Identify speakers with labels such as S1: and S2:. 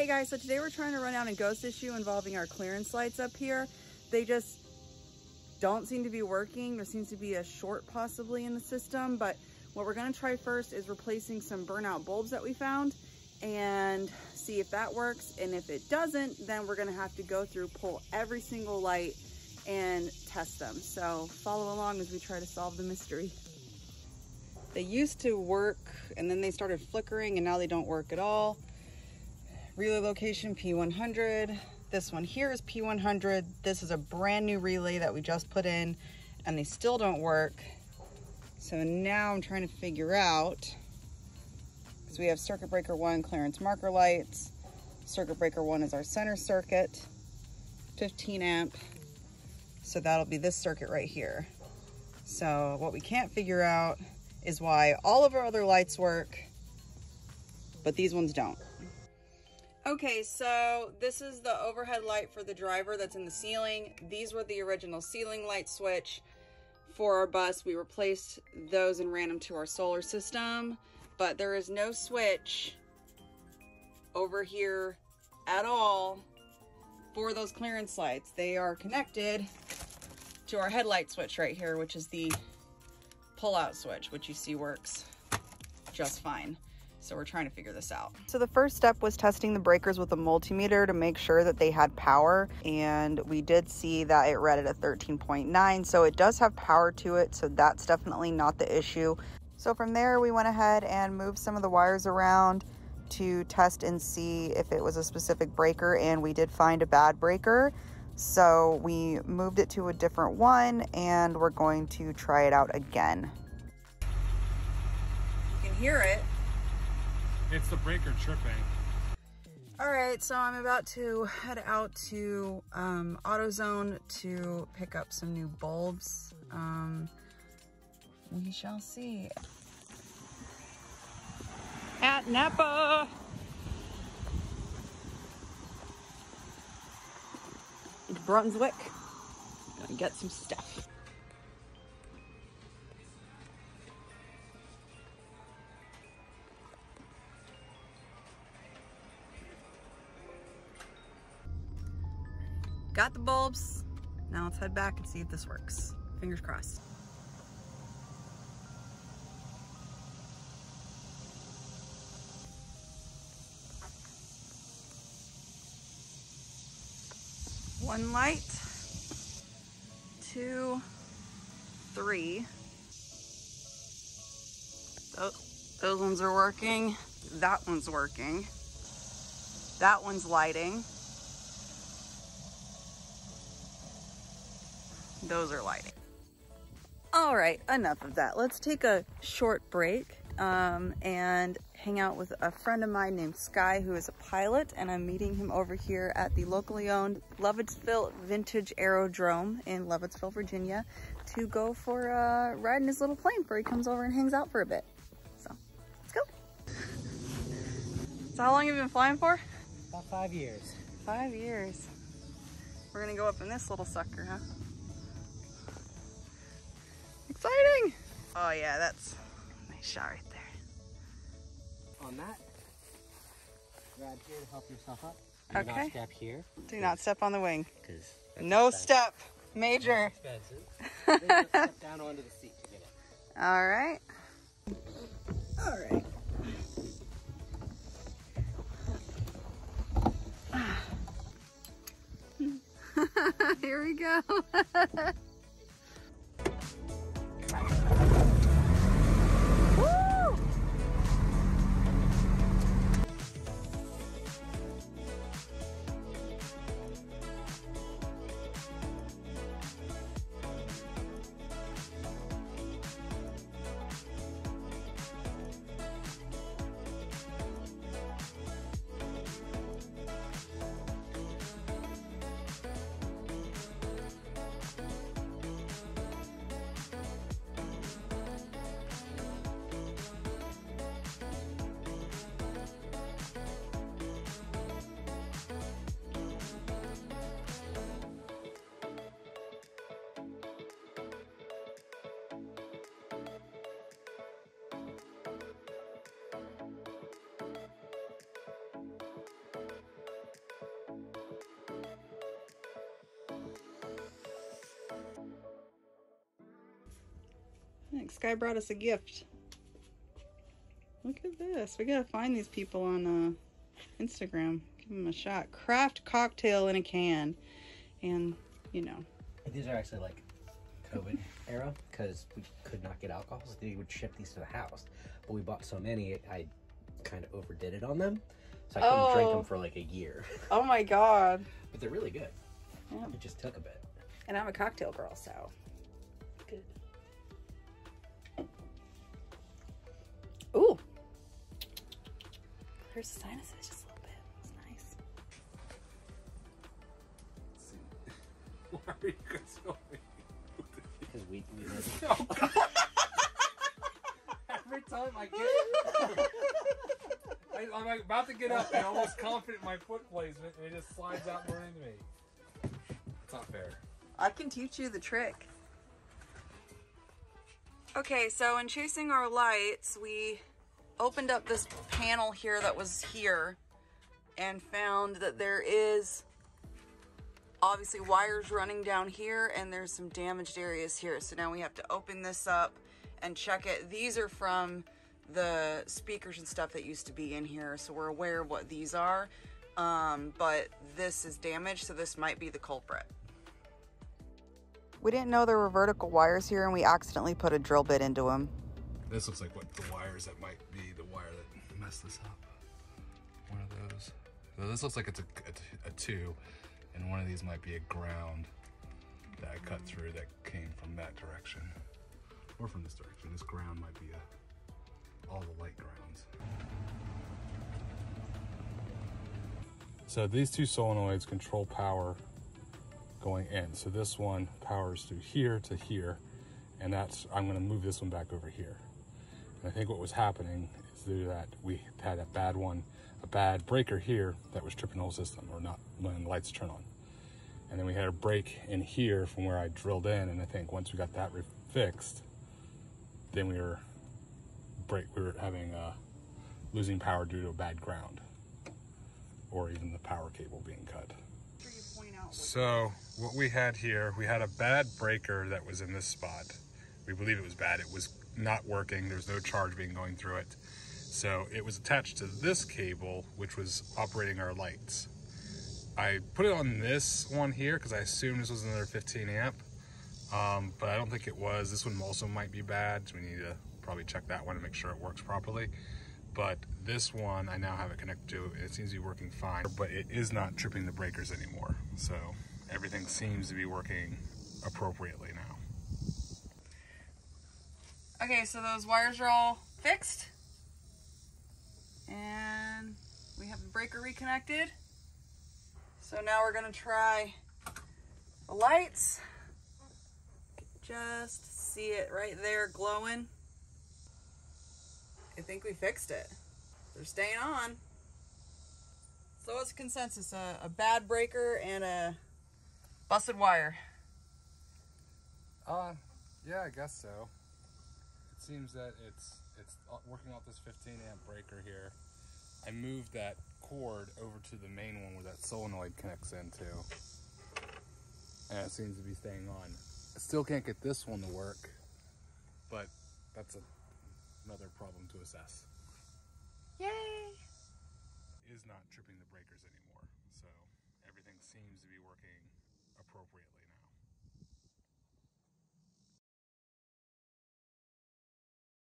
S1: Hey guys, so today we're trying to run out a ghost issue involving our clearance lights up here. They just don't seem to be working. There seems to be a short possibly in the system, but what we're gonna try first is replacing some burnout bulbs that we found and see if that works. And if it doesn't, then we're gonna have to go through, pull every single light and test them. So follow along as we try to solve the mystery. They used to work and then they started flickering and now they don't work at all. Relay location P100. This one here is P100. This is a brand new relay that we just put in and they still don't work. So now I'm trying to figure out, because we have circuit breaker one, clearance marker lights. Circuit breaker one is our center circuit, 15 amp. So that'll be this circuit right here. So what we can't figure out is why all of our other lights work, but these ones don't. Okay, so this is the overhead light for the driver that's in the ceiling. These were the original ceiling light switch for our bus. We replaced those and ran them to our solar system, but there is no switch over here at all for those clearance lights. They are connected to our headlight switch right here, which is the pull-out switch, which you see works just fine. So we're trying to figure this out. So the first step was testing the breakers with a multimeter to make sure that they had power. And we did see that it read at a 13.9. So it does have power to it. So that's definitely not the issue. So from there, we went ahead and moved some of the wires around to test and see if it was a specific breaker. And we did find a bad breaker. So we moved it to a different one and we're going to try it out again. You can hear it.
S2: It's the breaker tripping.
S1: All right, so I'm about to head out to um, AutoZone to pick up some new bulbs. Um, we shall see. At Napa. Brunswick. Gonna get some stuff. Got the bulbs. Now let's head back and see if this works. Fingers crossed. One light, two, three. Those, those ones are working. That one's working. That one's lighting. Those are lighting. All right, enough of that. Let's take a short break um, and hang out with a friend of mine named Sky, who is a pilot, and I'm meeting him over here at the locally owned Lovettsville Vintage Aerodrome in Lovettsville, Virginia, to go for a ride in his little plane before he comes over and hangs out for a bit. So, let's go. so how long have you been flying for?
S3: About five years.
S1: Five years. We're gonna go up in this little sucker, huh? Oh yeah, that's a nice shot right there.
S3: On that, grab here to help yourself up.
S1: Do not
S3: step here.
S1: Do not step on the wing.
S3: Because
S1: No step. Major.
S3: expensive. step down onto the seat to get it.
S1: All right. All right. Here we go. Look, Sky brought us a gift. Look at this. We gotta find these people on uh, Instagram. Give them a shot. Craft cocktail in a can. And, you know,
S3: These are actually like COVID era because we could not get alcohol, so they would ship these to the house. But we bought so many, I kind of overdid it on them, so I couldn't drink
S1: Oh.
S3: them for like a year.
S1: oh my god.
S3: but they're really good.
S1: Yeah.
S3: It just took a bit.
S1: And I'm a cocktail girl, so. Here's the sinuses just a little bit. It's nice.
S2: Why are you guys filming?
S3: Because we, we live.
S2: Oh, God. Every time I get, I, I'm like about to get up and almost confident in my foot placement, and it just slides out more into me. It's not fair.
S1: I can teach you the trick. Okay, so in chasing our lights, we opened up this panel here that was here and found that there is obviously wires running down here and there's some damaged areas here. So now we have to open this up and check it. These are from the speakers and stuff that used to be in here. So we're aware of what these are. Um, but this is damaged, so this might be the culprit. We didn't know there were vertical wires here and we accidentally put a drill bit into them.
S2: This looks like what the wires that might be the wire that messed this up. One of those. So this looks like it's a, a, a two, and one of these might be a ground that I cut through that came from that direction, or from this direction. This ground might be a, all the light grounds. So these two solenoids control power going in. So this one powers through here to here, and that's I'm going to move this one back over here. I think what was happening is through that we had a bad one, a bad breaker here that was tripping the whole system, or not letting the lights turn on. And then we had a break in here from where I drilled in, and I think once we got that fixed, then we were break we were having uh, losing power due to a bad ground, or even the power cable being cut. So what we had here, we had a bad breaker that was in this spot. We believe it was bad. It was not working. There's no charge being going through it. So it was attached to this cable, which was operating our lights. I put it on this one here because I assumed this was another 15 amp, um, but I don't think it was. This one also might be bad. So we need to probably check that one and make sure it works properly. But this one I now have it connected to. It seems to be working fine, but it is not tripping the breakers anymore. So everything seems to be working appropriately now.
S1: Okay, so those wires are all fixed. And we have the breaker reconnected. So now we're gonna try the lights. Just see it right there glowing. I think we fixed it. They're staying on. So what's the consensus? A, a bad breaker and a busted wire.
S2: Uh, yeah, I guess so. It seems that it's it's working off this 15 amp breaker here. I moved that cord over to the main one where that solenoid connects into, and it seems to be staying on. I still can't get this one to work, but that's a, another problem to assess.
S1: Yay!
S2: Is not tripping the breakers anymore, so everything seems to be working appropriately.